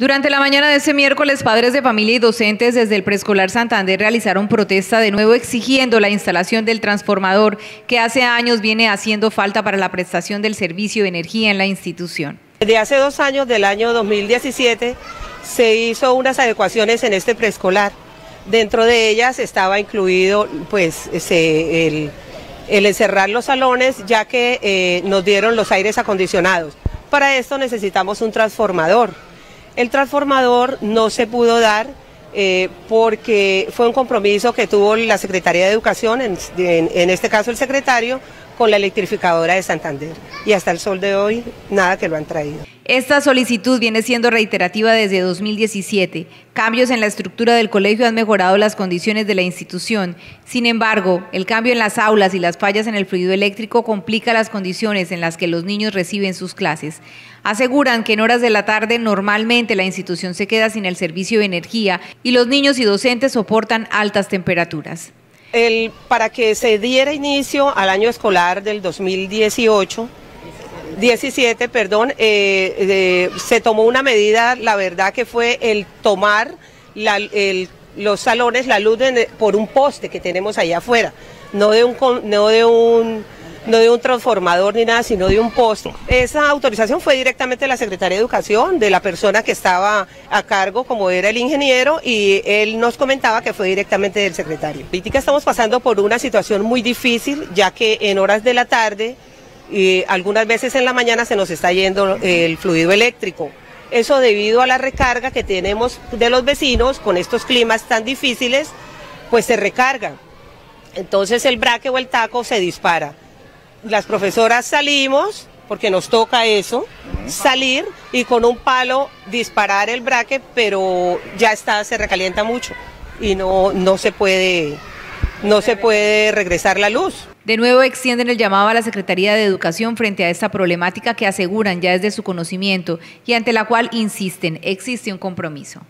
Durante la mañana de ese miércoles, padres de familia y docentes desde el preescolar Santander realizaron protesta de nuevo exigiendo la instalación del transformador que hace años viene haciendo falta para la prestación del servicio de energía en la institución. Desde hace dos años, del año 2017, se hizo unas adecuaciones en este preescolar. Dentro de ellas estaba incluido pues, el, encerrar los salones ya que eh, nos dieron los aires acondicionados. Para esto necesitamos un transformador. El transformador no se pudo dar eh, porque fue un compromiso que tuvo la Secretaría de Educación, en, este caso el secretario, con la electrificadora de Santander. Y hasta el sol de hoy, nada que lo han traído. Esta solicitud viene siendo reiterativa desde 2017. Cambios en la estructura del colegio han mejorado las condiciones de la institución. Sin embargo, el cambio en las aulas y las fallas en el fluido eléctrico complica las condiciones en las que los niños reciben sus clases. Aseguran que en horas de la tarde normalmente la institución se queda sin el servicio de energía y los niños y docentes soportan altas temperaturas el, para que se diera inicio al año escolar del 2018, 17, perdón, eh, se tomó una medida, la verdad que fue el tomar los salones, la luz por un poste que tenemos allá afuera, no de un, no de un no de un transformador ni nada, sino de un poste. Esa autorización fue directamente de la Secretaría de Educación, de la persona que estaba a cargo, como era el ingeniero, y él nos comentaba que fue directamente del secretario. Política estamos pasando por una situación muy difícil, ya que en horas de la tarde y algunas veces en la mañana se nos está yendo el fluido eléctrico. Eso debido a la recarga que tenemos de los vecinos con estos climas tan difíciles, pues se recarga. Entonces el braque o el taco se dispara las profesoras salimos, porque nos toca eso, salir y con un palo disparar el braque, pero ya está, se recalienta mucho y no, no se puede, no se puede regresar la luz. De nuevo extienden el llamado a la Secretaría de Educación frente a esta problemática que aseguran ya desde su conocimiento y ante la cual insisten, existe un compromiso.